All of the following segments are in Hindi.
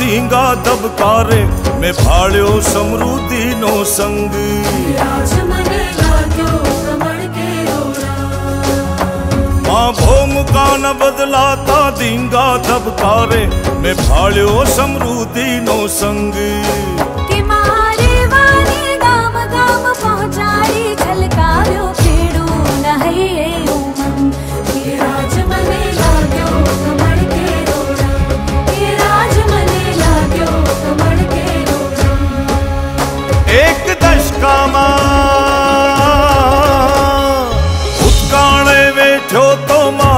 दींगा दबकारे मैं भाड़ो समृद्धि नो संग। भोम का न बदलाता दींगा दबकारे मैं भाड़ो समृद्धि नो संग।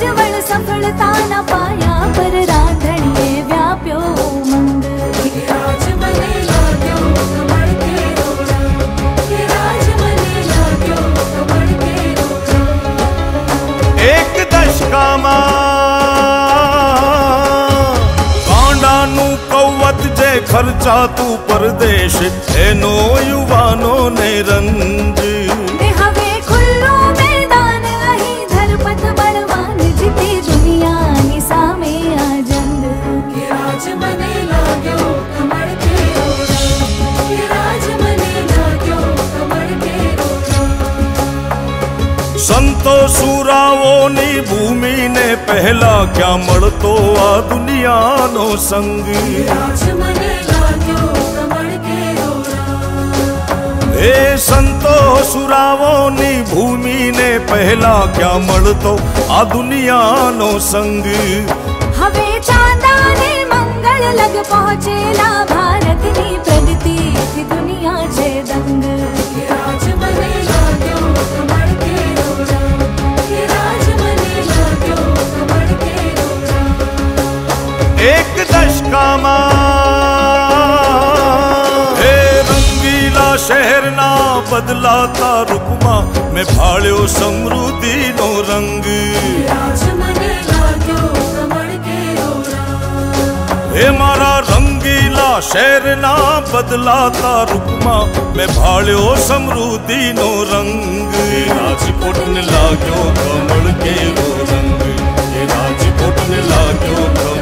ઉજવળ સફળતાના પાયા પર રાધણીએ વ્યાપ્યો એક દશકામાં કાંડાનું કૌવત જે ખર્ચાતું પરદેશ એનો યુવાનોને રંજ સંતો સુરાઓની ભૂમિને પહેલા ક્યાં મળતો આ દુનિયાનો સંગ રાજ મને લાગ્યો કમળ કેરોડા એ સંતો સુરાઓની ભૂમિને પહેલા ક્યાં મળતો આ દુનિયાનો સંગ હવે ચાંદાને મંગળ લગ પહોંચેલા एक दशका मे। रंगीला शहर ना बदलाता रुकमा। मैं भाड़ो समृद्धि नो रंग। हे मारा रंगीला शहर ना बदलाता रुकमा। मैं भाड़ो समृद्धि नो रंग। राजकोट ने लाग्यो कमल के रो रंग। राजकोट ने लाग्यो कमल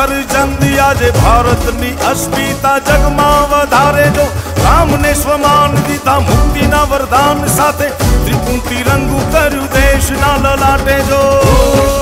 એક ફરજંદ આજે ભારતની અસ્મિતા જગમાં વધારે જો રામને સ્વમાન દીધા મુક્તિના વરદાન સાથે ત્રિપુટી રંગુ કર્યું દેશના લલાટે જો